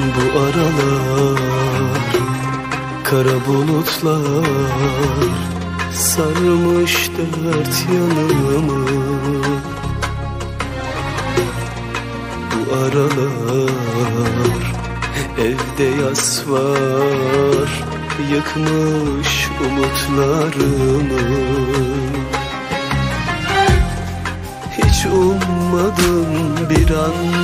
Bu aralar kara bulutlar Sarmış dört yanımı. Bu aralar evde yas var Yıkmış umutlarımı. Hiç ummadım bir anda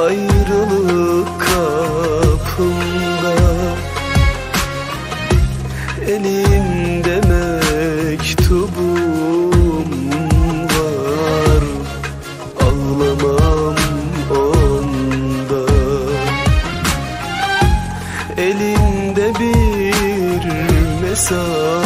Ayrılık kapımda. Elimde mektubum var Ağlamam onda. Elinde bir mesaj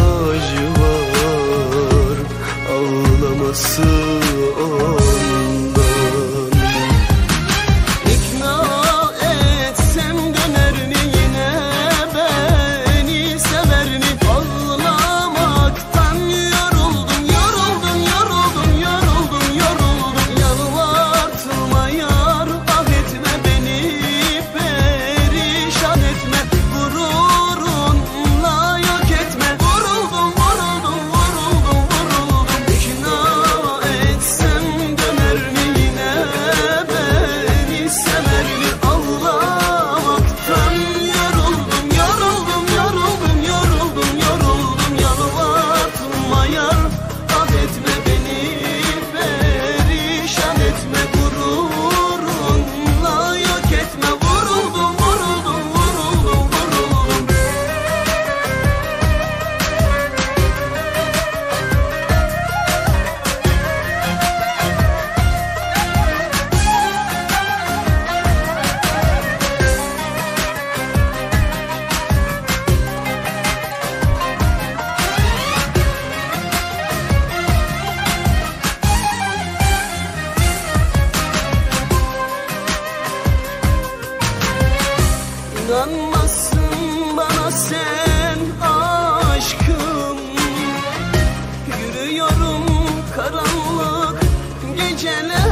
Jenna.